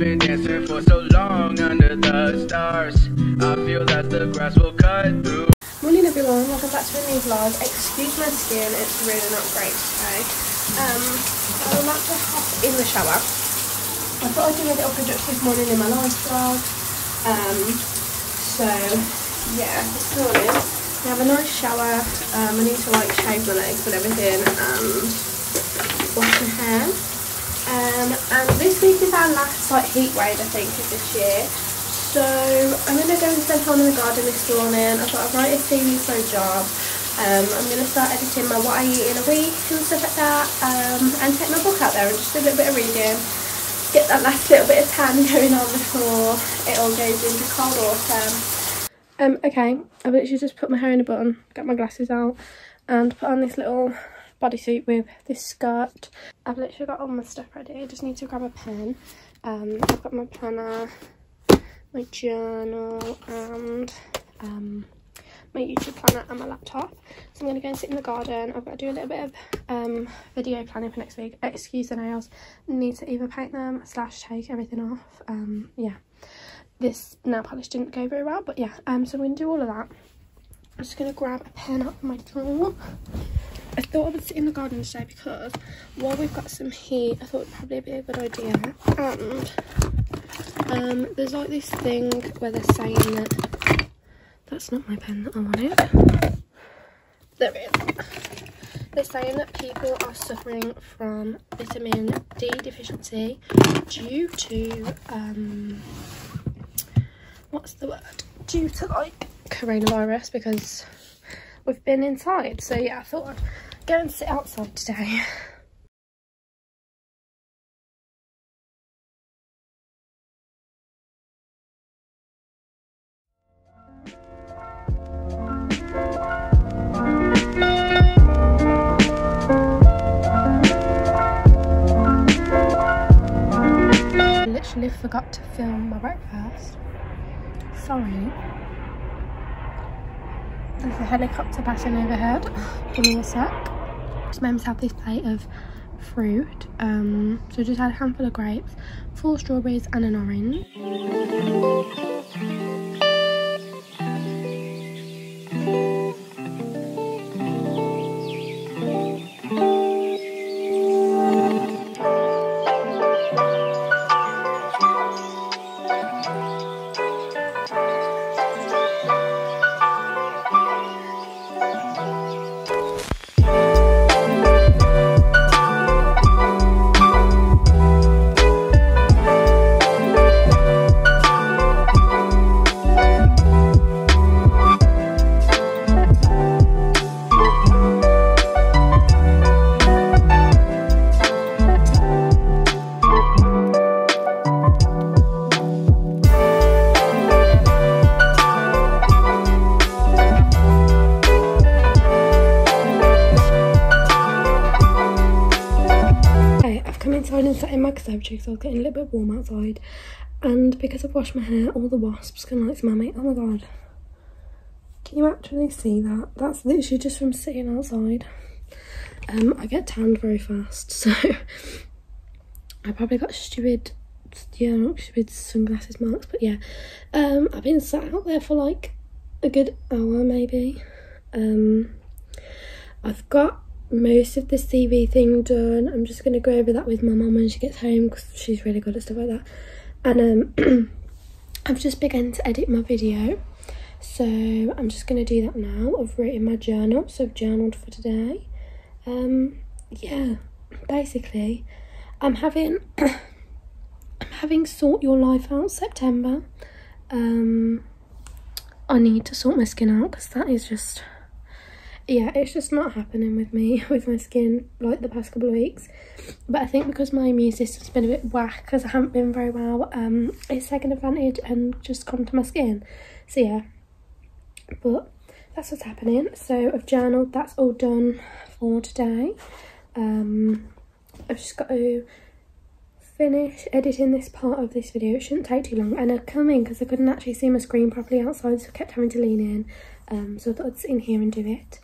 been dancing for so long under the stars. I feel that the grass will cut through. Morning everyone, welcome back to a new vlog. Excuse my skin, it's really not great today. Um, I'm about to hop in the shower. I thought I'd do a little productive morning in my life vlog. Um, so yeah, this morning I have a nice shower. Um, I need to like shave my legs and everything and wash my hair. Um, and our last like heat wave I think of this year. So I'm going to go and spend time in the garden this morning. I've got to write a CV for job. Um, I'm going to start editing my what I eat in a week and stuff like that. Um, and take my book out there and just do a little bit of reading. Get that last little bit of tan going on before it all goes into cold autumn. Um, okay, I've literally just put my hair in a bun, got my glasses out and put on this little bodysuit with this skirt. I've literally got all my stuff ready. I just need to grab a pen. Um, I've got my planner, my journal and um, my YouTube planner and my laptop. So I'm going to go and sit in the garden. I've got to do a little bit of um, video planning for next week. Excuse the nails. Need to either paint them slash take everything off. Um, yeah, this nail polish didn't go very well. But yeah, um, so I'm going to do all of that. I'm just going to grab a pen out of my drawer. I thought I would sit in the garden today because while we've got some heat, I thought it'd probably be a good idea. And um, there's like this thing where they're saying that that's not my pen that I wanted. There it is. They're saying that people are suffering from vitamin D deficiency due to um, what's the word? Due to like coronavirus because we've been inside. So yeah, I thought I'd go and sit outside today. Literally forgot to film my breakfast. Sorry. There's a helicopter passing overhead. Give me a sec. Just made myself this plate of fruit. Um, so just had a handful of grapes, four strawberries and an orange. Okay, I've come inside and sat in my conservatory because I was getting a little bit warm outside. And because I've washed my hair, all the wasps can like smell me. Oh my god. Can you actually see that? That's literally just from sitting outside. Um, I get tanned very fast, so I probably got stupid, yeah, not stupid sunglasses marks, but yeah. Um, I've been sat out there for like a good hour maybe. Um, I've got most of the CV thing done. I'm just going to go over that with my mum when she gets home because she's really good at stuff like that. And um, I've just begun to edit my video. So I'm just going to do that now. I've written my journal, so I've journaled for today. Um, yeah, basically, I'm having I'm having sort your life out September. Um, I need to sort my skin out because that is just yeah it's just not happening with me with my skin like the past couple of weeks. But i think because my immune system's been a bit whack because i haven't been very well um it's taken advantage and just gone to my skin. So yeah. But that's what's happening. So i've journaled that's all done for today. Um i've just got to finish editing this part of this video. It shouldn't take too long. And I come in because I couldn't actually see my screen properly outside, so I kept having to lean in. Um, so I thought I'd sit in here and do it.